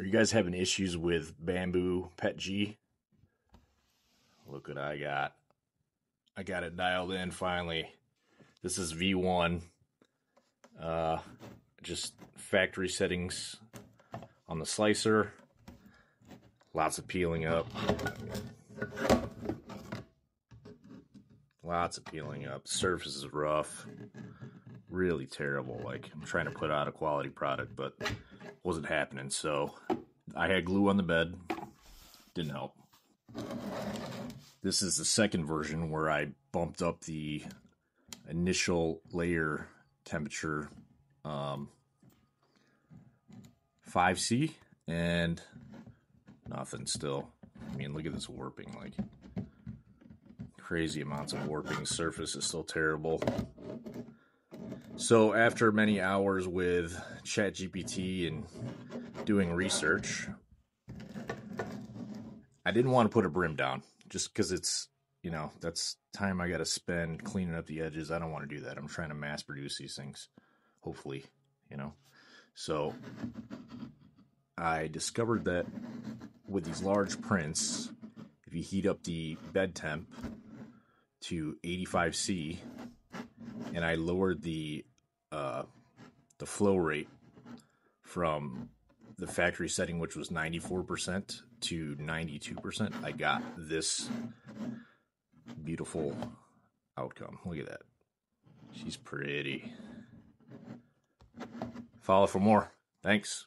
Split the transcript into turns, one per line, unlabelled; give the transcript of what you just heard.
Are you guys having issues with Bambu Pet G? Look what I got. I got it dialed in finally. This is V1. Uh, just factory settings on the slicer. Lots of peeling up. Lots of peeling up. surface is rough. Really terrible. Like, I'm trying to put out a quality product, but wasn't happening. So, I had glue on the bed. Didn't help. This is the second version where I bumped up the initial layer temperature um, 5C and nothing still. I mean, look at this warping. Like, crazy amounts of warping. Surface is still terrible. So, after many hours with ChatGPT and doing research, I didn't want to put a brim down just because it's, you know, that's time I got to spend cleaning up the edges. I don't want to do that. I'm trying to mass produce these things, hopefully, you know. So, I discovered that with these large prints, if you heat up the bed temp to 85C, and I lowered the uh, the flow rate from the factory setting, which was 94% to 92%, I got this beautiful outcome. Look at that. She's pretty. Follow for more. Thanks.